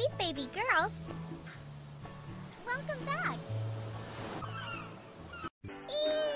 sweet baby girls. Welcome back. Eee!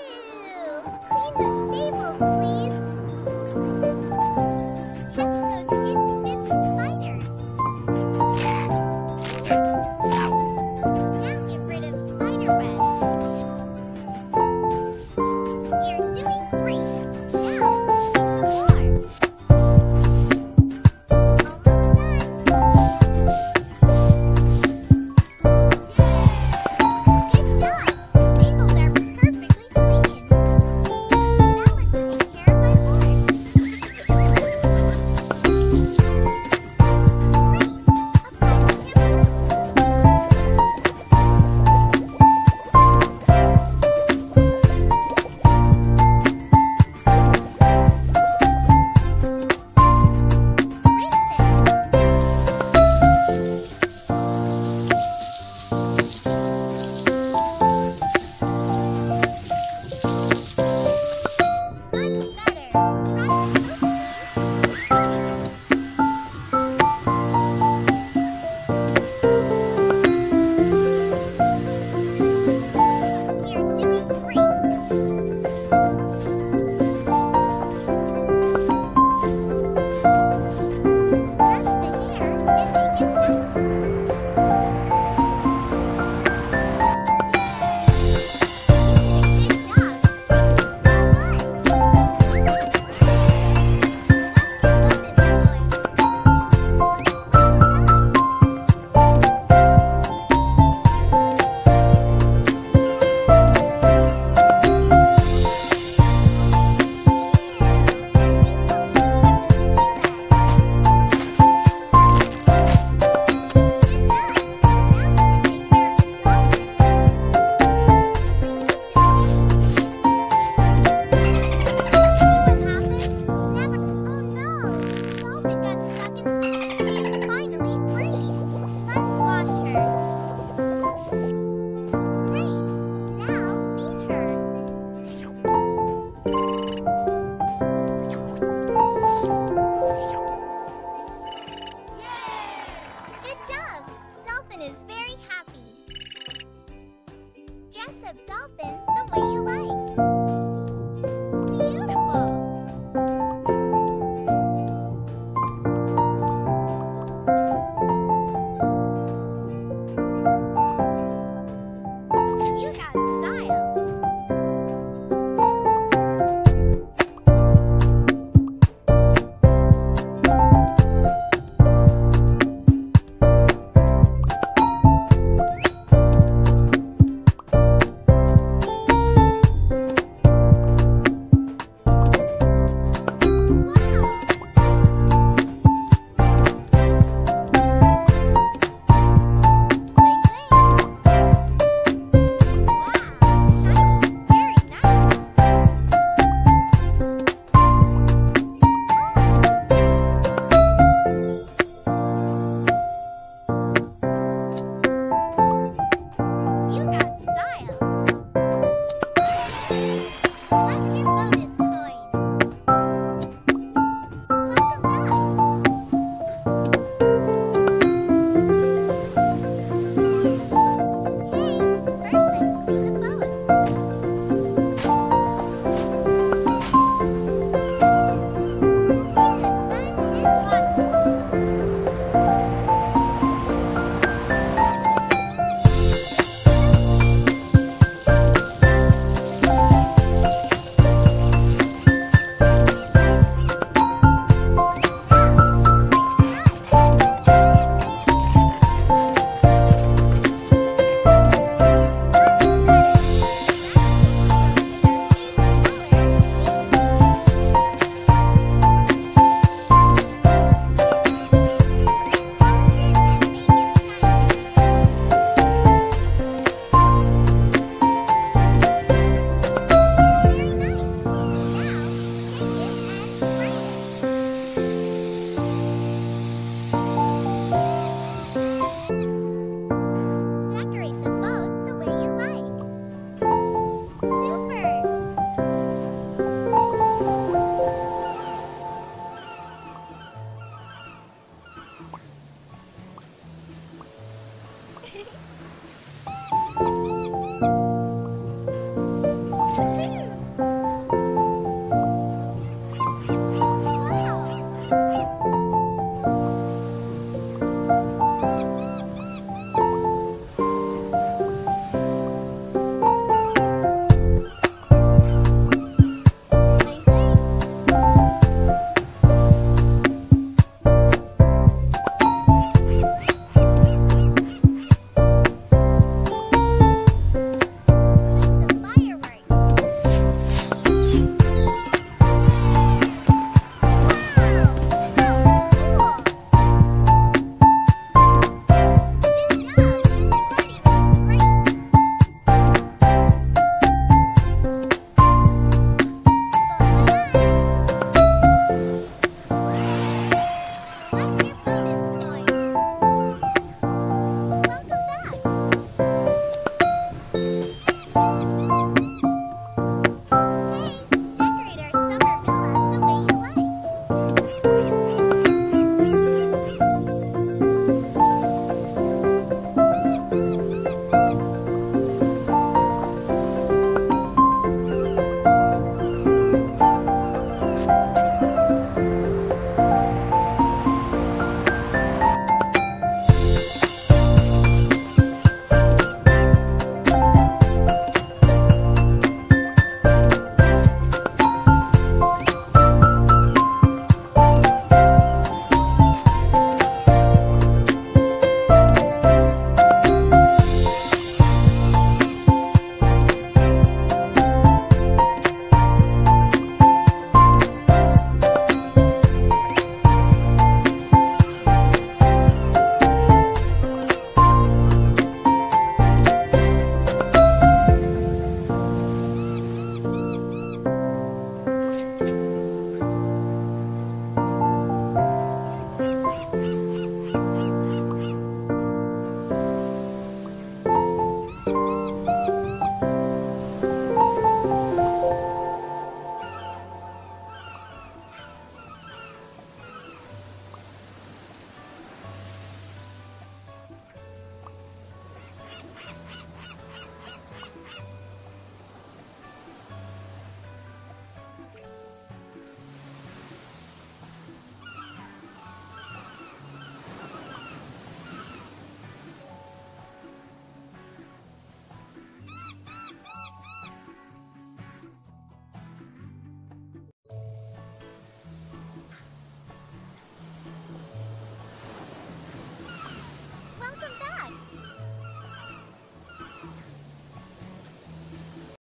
Of dolphin the way you like.